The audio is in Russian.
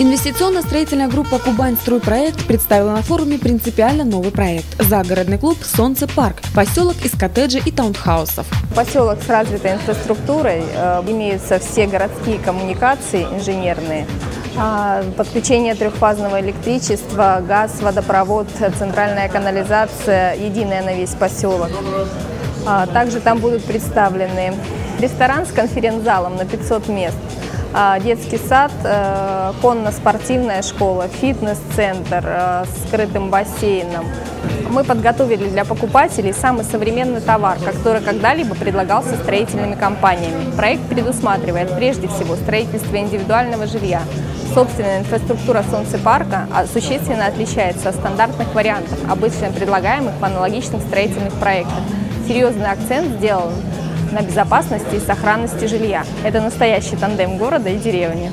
Инвестиционно-строительная группа «Кубань Стройпроект» представила на форуме принципиально новый проект – загородный клуб «Солнце Парк», поселок из коттеджей и таунхаусов. Поселок с развитой инфраструктурой, э, имеются все городские коммуникации инженерные, а, подключение трехфазного электричества, газ, водопровод, центральная канализация, единая на весь поселок. А, также там будут представлены ресторан с конференц-залом на 500 мест – детский сад, э, конно-спортивная школа, фитнес-центр э, с скрытым бассейном. Мы подготовили для покупателей самый современный товар, который когда-либо предлагался строительными компаниями. Проект предусматривает прежде всего строительство индивидуального жилья. Собственная инфраструктура солнцепарка а, существенно отличается от стандартных вариантов, обычно предлагаемых в аналогичных строительных проектах. Серьезный акцент сделан на безопасности и сохранности жилья. Это настоящий тандем города и деревни.